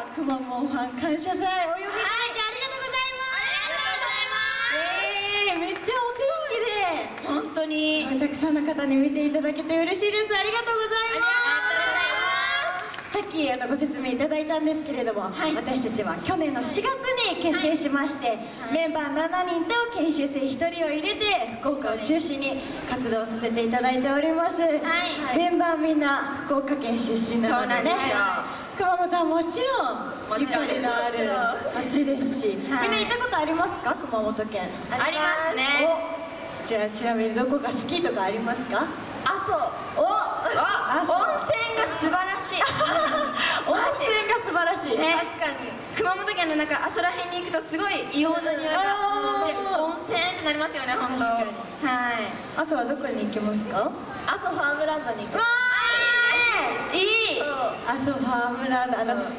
謝祭お呼びいただきありがとうございます。えー、めっちゃお天気で本当にたくさんの方に見ていただけて嬉しいです。ありがとうございます。さっきあのご説明いただいたんで。すけれども、私たちは去年の4月に結成しまして、メンバー7人と研修生1人を入れて福岡を中心に活動させていただいております、メンバーみんな福岡県出身なのでね熊本はもちろんゆかりのある町ですし、はいみんな行ったことありますか？熊本県。ありますね。おじゃあちなみにどこが好きとかありますか？阿蘇。おあ温泉が素晴らしい。温泉が素晴らしい、ね。確かに。熊本県のなんか阿蘇ら辺に行くとすごい硫黄の匂いがして温泉ってなりますよね本当。はい。朝はどこに行きますか？阿蘇ファームランドに行くわいいそうー阿蘇ファームランド。あの元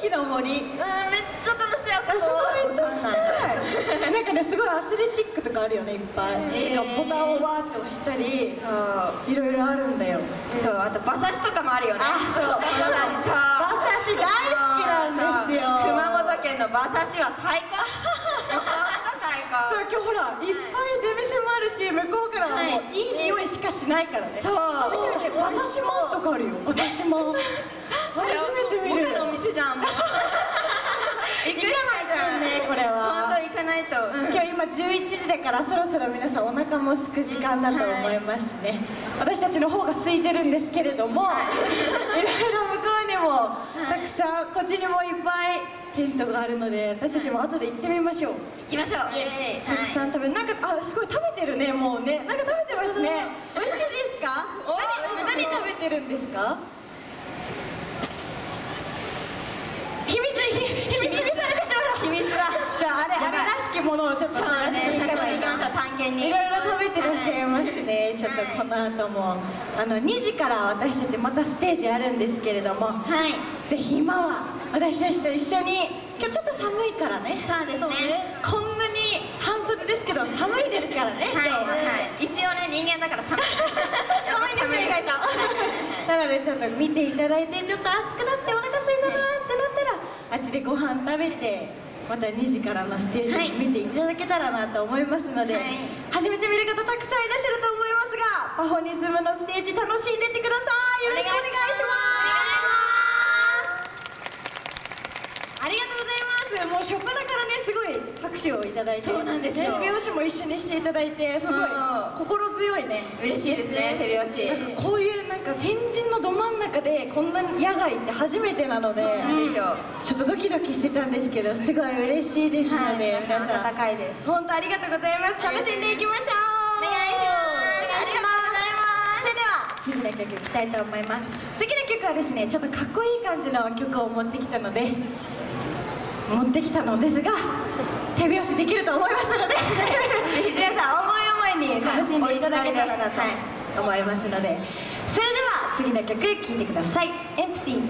気の森。うんめっちゃ楽しいああそこ。めっちゃ行きわたい。なんかねすごいアスレチックとかあるよねいっぱい、えー。ボタンをわーって押したりそう。いろいろあるんだよ。そうあと馬刺しとかもあるよね。あそう。馬刺し。そう馬刺し大好きなんですよ。熊本県の馬刺しは最高。そう今日ほらいっぱい出店もあるし向こうからはもうい。い匂いしかしないからね。そう。見てみて馬刺しもんとかあるよ。馬刺しもん 初めて見る。僕のお店じゃんもう行かじゃんねこれは。本当行かないと、うん今日今11時だからそろそろ皆さんお腹も空く時間だと思いますね、私たちの方が空いてるんですけれども、い、ろいろ向こうにもたくさんこっちにもいっぱいテントがあるので私たちも後で行ってみましょう。行きましょう。たくさん食べる。なんかあすごい食べてるねもうね。なんか食べてますね。美味しいですか？何何食べてるんですか？秘密秘密にされてしまった秘密だ。じゃああれあれらしきものをちょっと探しねに。行かない行きましょう探検にいろいろ食べてらっしゃいますね、ちょっとこの後も。あの2時から私たちまたステージあるんですけれども。はい。ぜひ今は私たちと一緒に。今日ちょっと寒いからね。そうですね。こんなに半袖ですけど寒いですからね、ははい、はい、一応ね人間だから寒い。寒いですね意外となのでちょっと見ていただいてちょっと暑くなってお腹空いたなってなったらあっちでご飯食べてまた2時からのステージはい。見ていただけたらなと思いますので、はい。初めて見る方たくさんいらっしゃると思いますがパフォニズムのステージ楽しんでってください。よろしくお願いします。ありがとうございます。もう初っ端からねすごい拍手をいただいて。そうなんですよ。手拍子も一緒にしていただいてすごい心強いね。嬉しいですね手拍子。こういうなんか天神のど真ん中でこんな野外って初めてなのでそうなんですよ。ちょっとドキドキしてたんですけどすごい嬉しいですので、はい皆さん。温かいです。本当ありがとうございます。楽しんでいきましょう。お願いします。ありがとうございますそれでは次の曲いきたいと思います。次の曲はですねちょっとかっこいい感じの曲を持ってきたので持ってきたのですが手拍子できると思いますので皆さん思い思いに楽しんでいただけたらなとはい思いますので。それでは次の曲聴いてください「エンプティ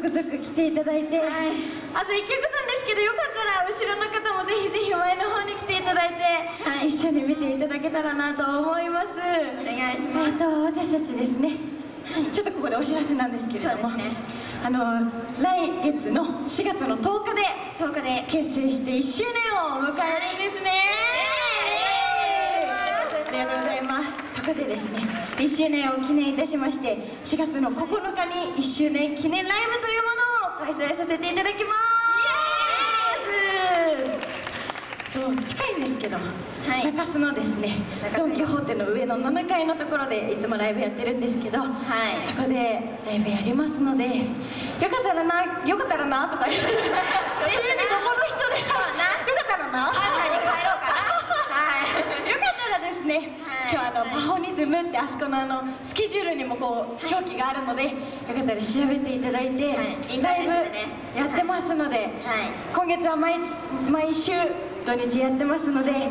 ねちょっとゾクゾク来ていただいて、はい。あと1曲なんですけどよかったら後ろの方もぜひぜひ前の方に来ていただいて、はい。一緒に見ていただけたらなと思います。お願いします。えっと私たちですね、ちょっとここでお知らせなんですけれども、ねあの来月の4月の10日で10日で結成して1周年を迎えるんですねありがとうございます。そこでですね1周年を記念いたしまして4月の9日に1周年記念ライブというものを開催させていただきます。と近いんですけど、い。中洲のですねドン・キホーテの上の7階のところでいつもライブやってるんですけど、い。そこでライブやりますのでよかったらなよかったらなとか言って この人でよかったらな朝に帰ろうかなはいよかったらですね、はい。今日あのパフォニズムってあそこのあのスケジュールにもこう表記があるので、よかったら調べていただいて、はい。ライブやってますので、はい。今月は毎毎週土日やってますので、よか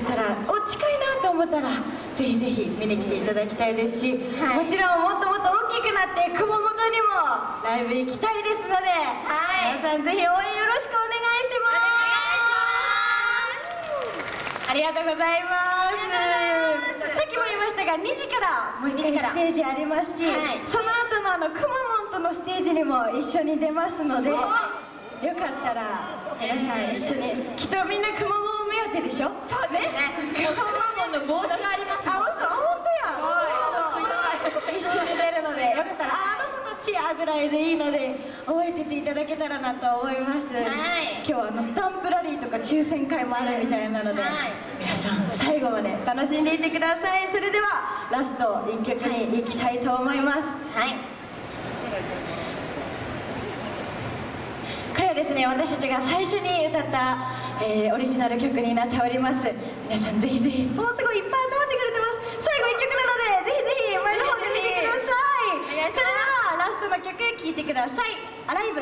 ったらお近いなと思ったらぜひぜひ見に来ていただきたいですし、はい。もちろんもっともっと大きくなって熊本にもライブ行きたいですので、はい。皆さんぜひ応援よろしくお願いします。ありがとうございますが2時からもう一回2時から。ステージありますし、はい。その後のあのくまモンとのステージにも一緒に出ますのでよかったら皆さん一緒にきっとみんなくまモン目当てでしょ？そうね。くまモンの帽子がありますあ嘘本当やそう一緒に出るのでよかったらああの子とチアぐらいでいいので覚えてていただけたらなと思います、はい。今日はあのスタンプラリーとか抽選会もあるみたいなので、はい。皆さん最後まで楽しんでいってください。それではラスト1曲に行きたいと思います、はい。これはですね私たちが最初に歌った、えーオリジナル曲になっております。皆さんぜひぜひもうすごいいっぱい曲聴いてください「アライブ」